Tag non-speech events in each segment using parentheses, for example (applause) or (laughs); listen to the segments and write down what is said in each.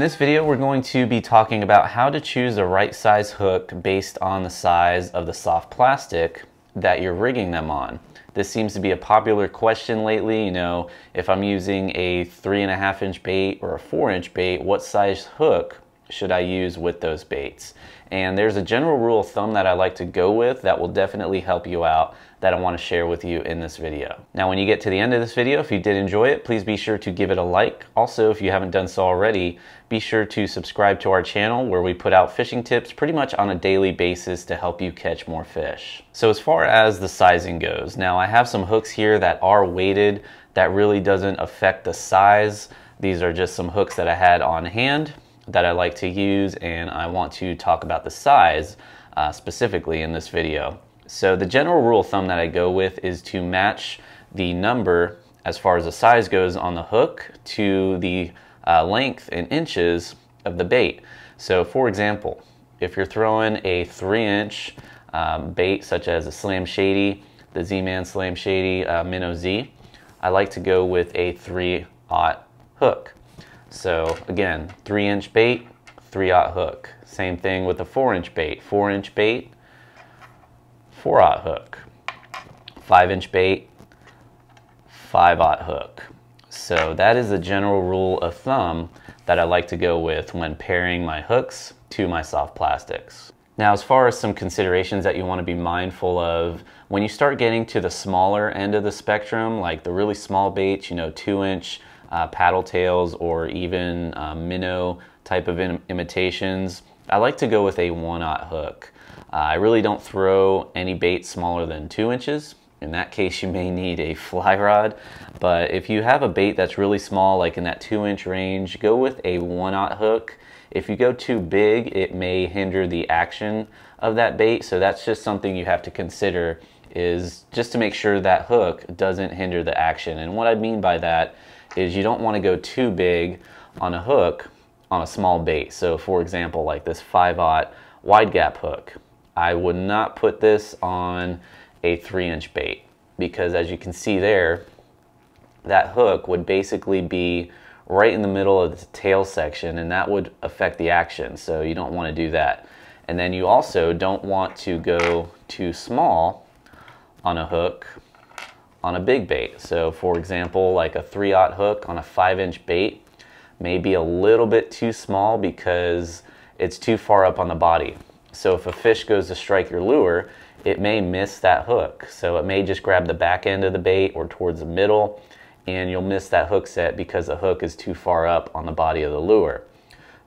In this video, we're going to be talking about how to choose the right size hook based on the size of the soft plastic that you're rigging them on. This seems to be a popular question lately. You know, if I'm using a three and a half inch bait or a four inch bait, what size hook should I use with those baits? And there's a general rule of thumb that I like to go with that will definitely help you out that I want to share with you in this video. Now when you get to the end of this video, if you did enjoy it, please be sure to give it a like. Also, if you haven't done so already, be sure to subscribe to our channel where we put out fishing tips pretty much on a daily basis to help you catch more fish. So as far as the sizing goes, now I have some hooks here that are weighted that really doesn't affect the size. These are just some hooks that I had on hand that I like to use and I want to talk about the size uh, specifically in this video. So the general rule of thumb that I go with is to match the number as far as the size goes on the hook to the uh, length in inches of the bait. So for example, if you're throwing a three inch um, bait such as a Slam Shady, the Z-Man Slam Shady uh, Minnow Z, I like to go with a 3 aught hook. So again, 3 inch bait, 3 aught hook. Same thing with a 4 inch bait. 4 inch bait, 4 aught hook. 5 inch bait, 5 aught hook. So that is the general rule of thumb that I like to go with when pairing my hooks to my soft plastics. Now, as far as some considerations that you want to be mindful of, when you start getting to the smaller end of the spectrum, like the really small baits, you know, two inch uh, paddle tails or even uh, minnow type of Im imitations, I like to go with a one-aught hook. Uh, I really don't throw any bait smaller than two inches. In that case, you may need a (laughs) fly rod. But if you have a bait that's really small, like in that two inch range, go with a one-aught hook. If you go too big, it may hinder the action of that bait. So that's just something you have to consider is just to make sure that hook doesn't hinder the action. And what I mean by that is you don't want to go too big on a hook on a small bait. So for example, like this 5-aught wide gap hook. I would not put this on a 3-inch bait because as you can see there, that hook would basically be right in the middle of the tail section and that would affect the action. So you don't want to do that. And then you also don't want to go too small on a hook on a big bait. So for example, like a 3-aught hook on a 5-inch bait may be a little bit too small because it's too far up on the body. So if a fish goes to strike your lure, it may miss that hook. So it may just grab the back end of the bait or towards the middle and you'll miss that hook set because the hook is too far up on the body of the lure.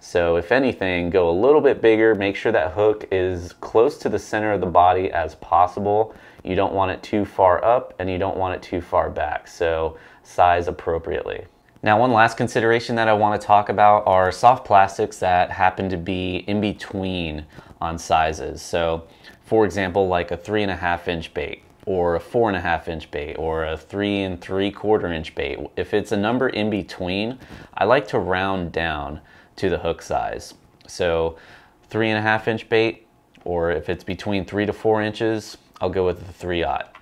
So if anything, go a little bit bigger, make sure that hook is close to the center of the body as possible. You don't want it too far up and you don't want it too far back. So size appropriately. Now one last consideration that I want to talk about are soft plastics that happen to be in between on sizes. So for example, like a three and a half inch bait or a four and a half inch bait or a three and three quarter inch bait. If it's a number in between, I like to round down to the hook size. So three and a half inch bait, or if it's between three to four inches, I'll go with the three aught.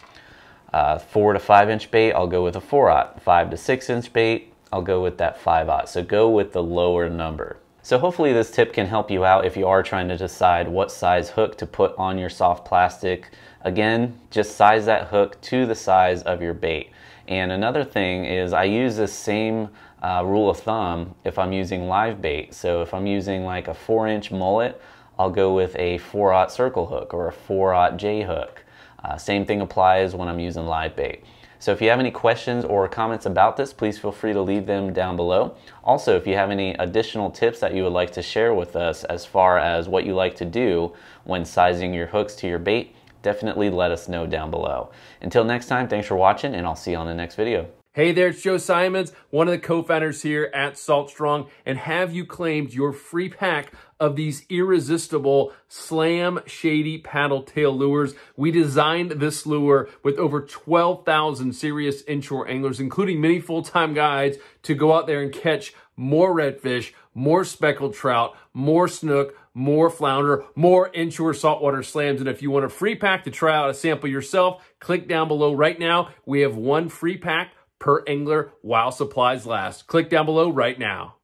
Uh, four to five inch bait, I'll go with a four aught. Five to six inch bait, I'll go with that five aught. So go with the lower number. So hopefully this tip can help you out if you are trying to decide what size hook to put on your soft plastic. Again, just size that hook to the size of your bait. And another thing is I use this same uh, rule of thumb if I'm using live bait. So if I'm using like a four inch mullet, I'll go with a 4-aught circle hook or a 4-aught J hook. Uh, same thing applies when I'm using live bait. So if you have any questions or comments about this, please feel free to leave them down below. Also, if you have any additional tips that you would like to share with us as far as what you like to do when sizing your hooks to your bait, definitely let us know down below. Until next time, thanks for watching and I'll see you on the next video. Hey there, it's Joe Simonds, one of the co-founders here at Salt Strong, and have you claimed your free pack of these irresistible Slam Shady paddle tail lures? We designed this lure with over 12,000 serious inshore anglers, including many full-time guides, to go out there and catch more redfish, more speckled trout, more snook, more flounder, more inshore saltwater slams. And if you want a free pack to try out a sample yourself, click down below right now. We have one free pack per angler while supplies last. Click down below right now.